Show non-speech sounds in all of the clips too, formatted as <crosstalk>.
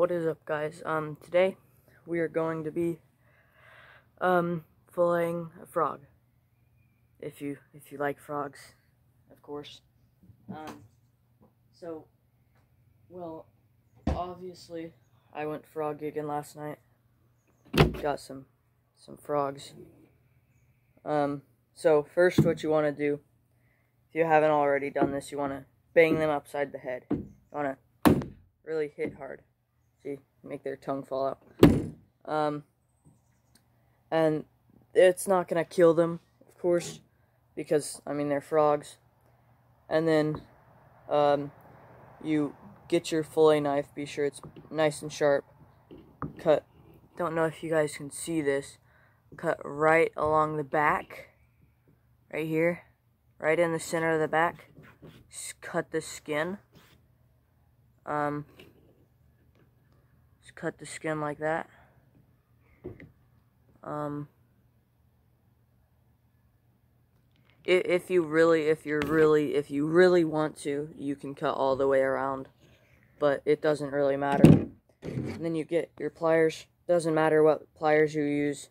what is up guys? Um, today we are going to be, um, filleting a frog. If you, if you like frogs, of course. Um, so, well, obviously, I went frog gigging last night. Got some, some frogs. Um, so first what you want to do, if you haven't already done this, you want to bang them upside the head. You want to really hit hard. See, make their tongue fall out. Um, and it's not going to kill them, of course, because, I mean, they're frogs. And then, um, you get your fillet knife, be sure it's nice and sharp. Cut, don't know if you guys can see this, cut right along the back, right here, right in the center of the back. Just cut the skin. Um, just cut the skin like that. Um, if you really, if you're really, if you really want to, you can cut all the way around, but it doesn't really matter. And then you get your pliers. Doesn't matter what pliers you use.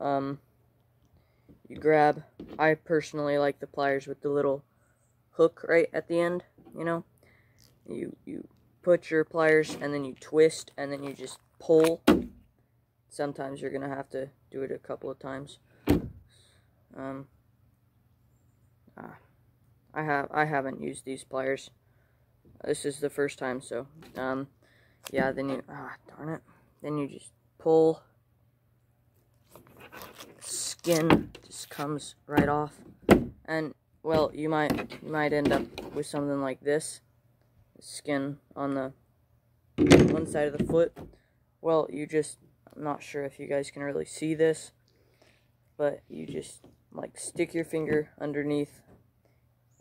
Um, you grab. I personally like the pliers with the little hook right at the end. You know, you you put your pliers and then you twist and then you just pull. Sometimes you're gonna have to do it a couple of times. Um, ah, I have I haven't used these pliers. This is the first time, so um, yeah. Then you ah darn it. Then you just pull. Skin just comes right off, and well, you might you might end up with something like this skin on the one side of the foot. Well, you just, I'm not sure if you guys can really see this, but you just like stick your finger underneath,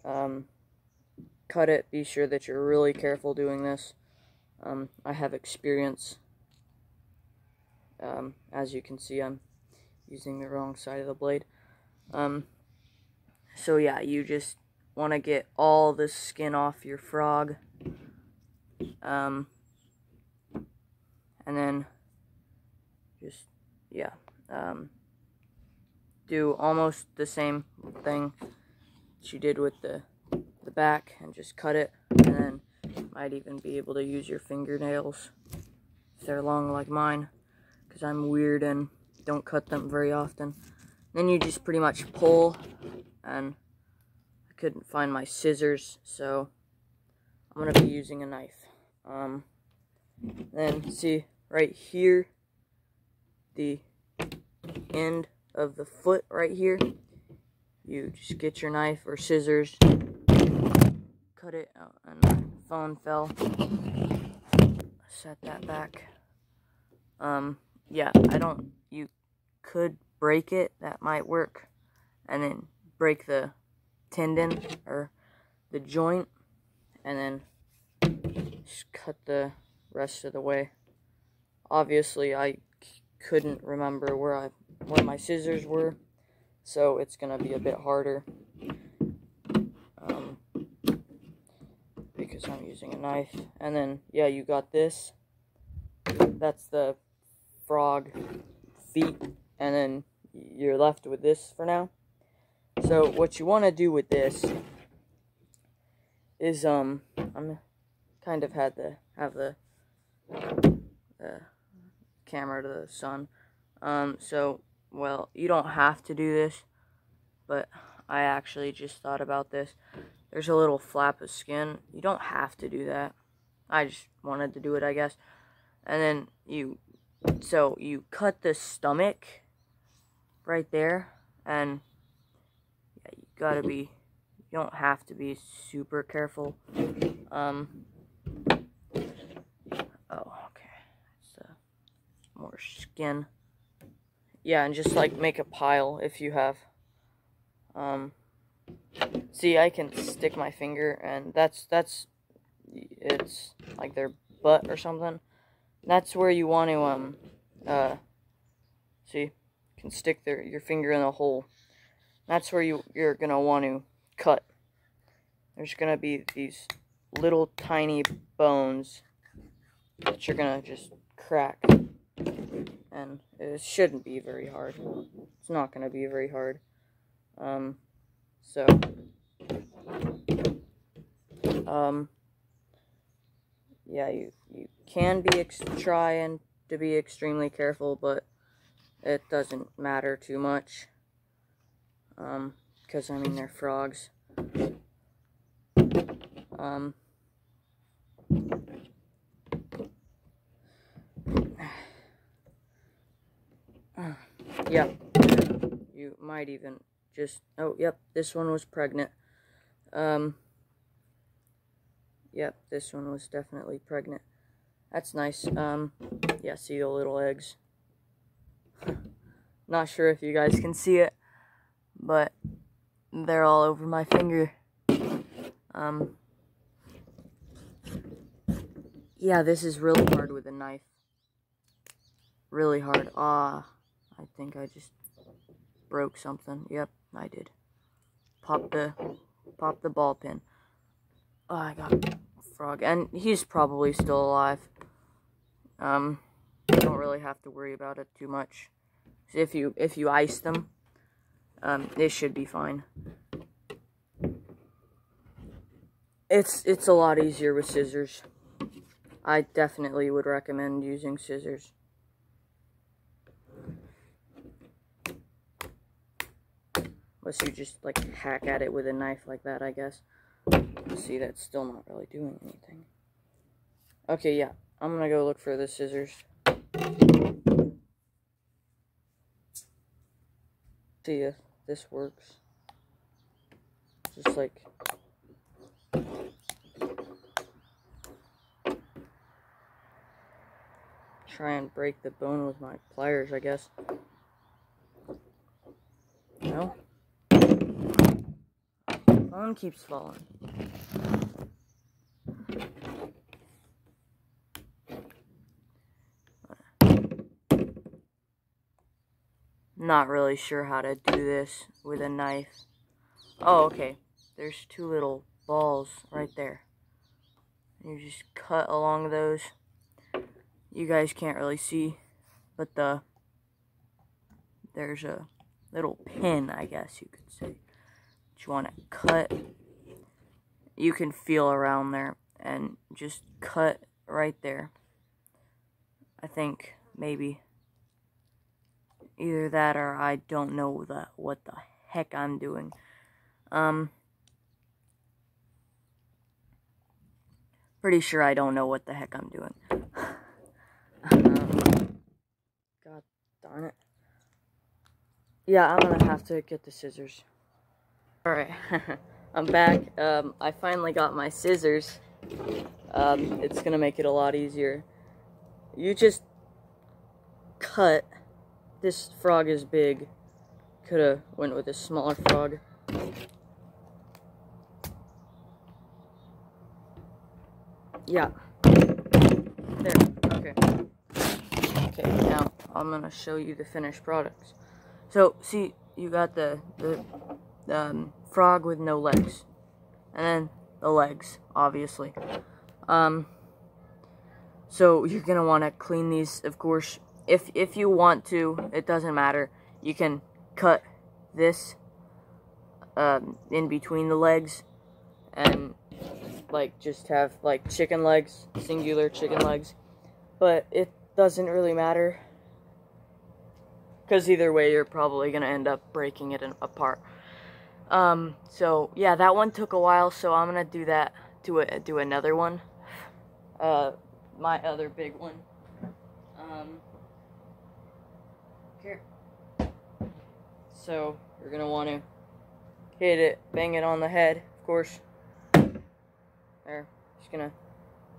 um, cut it, be sure that you're really careful doing this. Um, I have experience. Um, as you can see, I'm using the wrong side of the blade. Um, so yeah, you just want to get all the skin off your frog. Um, and then just, yeah, um, do almost the same thing that you did with the, the back and just cut it. And then might even be able to use your fingernails if they're long like mine because I'm weird and don't cut them very often. Then you just pretty much pull and I couldn't find my scissors so I'm going to be using a knife. Um, then see right here, the end of the foot right here. You just get your knife or scissors, cut it and my phone fell. Set that back. Um, yeah, I don't, you could break it, that might work, and then break the tendon or the joint, and then just cut the rest of the way. Obviously, I couldn't remember where I where my scissors were, so it's gonna be a bit harder. Um, because I'm using a knife. And then, yeah, you got this. That's the frog feet, and then you're left with this for now. So what you want to do with this is um I'm kind of had to have the, the camera to the sun. Um, so, well, you don't have to do this, but I actually just thought about this. There's a little flap of skin. You don't have to do that. I just wanted to do it, I guess. And then you, so you cut the stomach right there, and yeah, you gotta be, you don't have to be super careful. Um, more skin. Yeah, and just like make a pile if you have. Um, see, I can stick my finger, and that's that's it's like their butt or something. That's where you want to um uh see you can stick their your finger in the hole. That's where you you're gonna want to cut. There's gonna be these little tiny bones that you're gonna just crack. And it shouldn't be very hard. It's not gonna be very hard. Um, so, um, yeah, you, you can be trying to be extremely careful, but it doesn't matter too much. Um, because, I mean, they're frogs. Um, yeah, you might even just, oh, yep, this one was pregnant. Um, yep, this one was definitely pregnant. That's nice. Um, yeah, see the little eggs. <laughs> Not sure if you guys can see it, but they're all over my finger. Um, yeah, this is really hard with a knife. Really hard. Ah, I think I just broke something. Yep, I did. Pop the, pop the ball pin. Oh, I got a frog. And he's probably still alive. Um, don't really have to worry about it too much. If you, if you ice them, um, this should be fine. It's, it's a lot easier with scissors. I definitely would recommend using scissors. Unless you just, like, hack at it with a knife like that, I guess. See, that's still not really doing anything. Okay, yeah. I'm gonna go look for the scissors. See if this works. Just like... Try and break the bone with my pliers, I guess. No? Bone keeps falling. Not really sure how to do this with a knife. Oh, okay. There's two little balls right there. You just cut along those. You guys can't really see, but the there's a little pin, I guess you could say. You want to cut. You can feel around there and just cut right there. I think maybe Either that or I don't know the, what the heck I'm doing. Um, pretty sure I don't know what the heck I'm doing. <sighs> um, God darn it. Yeah, I'm gonna have to get the scissors. Alright, <laughs> I'm back. Um, I finally got my scissors. Um, it's gonna make it a lot easier. You just cut this frog is big. Could have went with a smaller frog. Yeah. There. Okay. Okay, now I'm gonna show you the finished products. So, see, you got the, the um, frog with no legs. And then the legs, obviously. Um, so you're gonna want to clean these, of course, if if you want to, it doesn't matter. You can cut this um, in between the legs and like just have like chicken legs, singular chicken legs. But it doesn't really matter because either way you're probably gonna end up breaking it apart. Um, so yeah, that one took a while, so I'm gonna do that to a, do another one. Uh, my other big one. Um, here. So, you're to want to hit it, bang it on the head, of course. There. Going to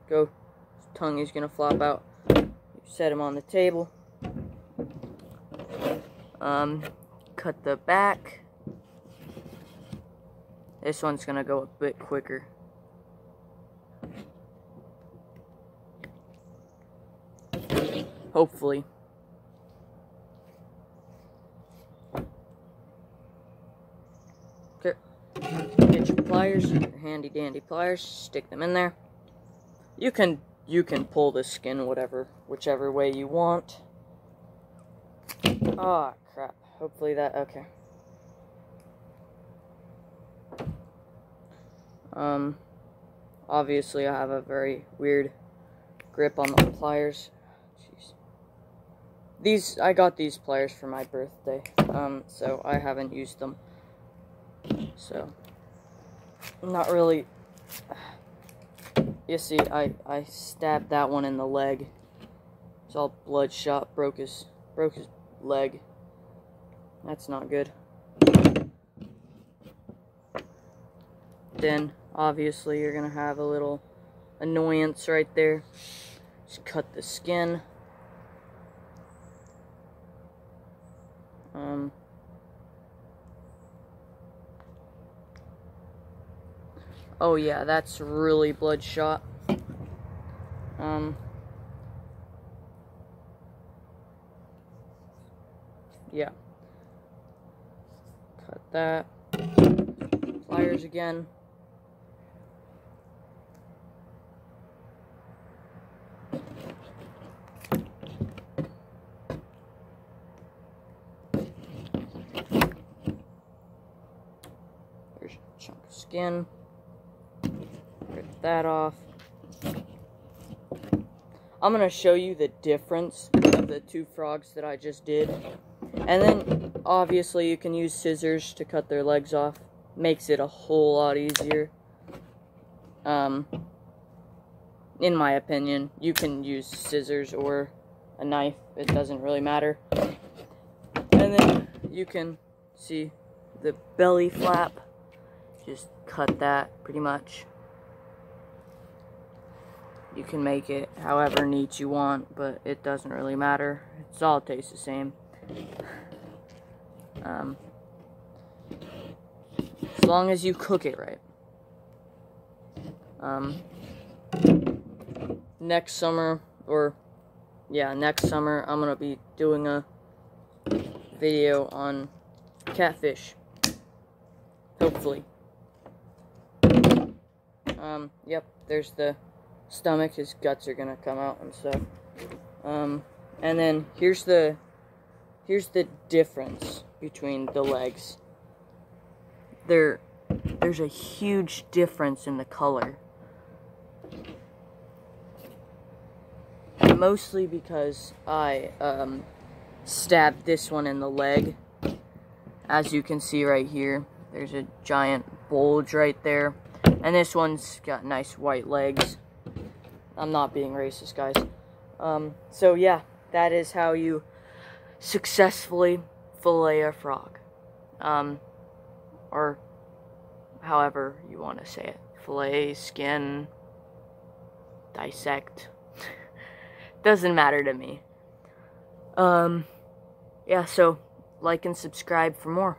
go, his tongue is to flop out. You set him on the table. Um, cut the back. This one's going to go a bit quicker. Hopefully. Okay. Get your pliers, your handy dandy pliers, stick them in there. You can you can pull the skin whatever, whichever way you want. Oh, crap. Hopefully that, okay. Um, obviously I have a very weird grip on the pliers. Jeez. These, I got these pliers for my birthday, um, so I haven't used them. So, not really, you see, I, I stabbed that one in the leg. It's all bloodshot, broke his, broke his leg. That's not good. Then, obviously, you're going to have a little annoyance right there. Just cut the skin. Um, oh yeah, that's really bloodshot. Um, yeah. Cut that. Pliers again. Skin. Rip that off. I'm going to show you the difference of the two frogs that I just did. And then, obviously, you can use scissors to cut their legs off. Makes it a whole lot easier. Um, in my opinion, you can use scissors or a knife. It doesn't really matter. And then you can see the belly flap. Just cut that pretty much. You can make it however neat you want, but it doesn't really matter. It's all tastes the same. Um, as long as you cook it right. Um, next summer, or yeah, next summer, I'm gonna be doing a video on catfish. Hopefully. Um, yep, there's the stomach, his guts are gonna come out and stuff. Um, and then here's the here's the difference between the legs. There there's a huge difference in the color. Mostly because I um, stabbed this one in the leg. As you can see right here, there's a giant bulge right there. And this one's got nice white legs. I'm not being racist, guys. Um, so yeah, that is how you successfully fillet a frog. Um, or however you want to say it. Fillet, skin, dissect. <laughs> Doesn't matter to me. Um, yeah, so like and subscribe for more.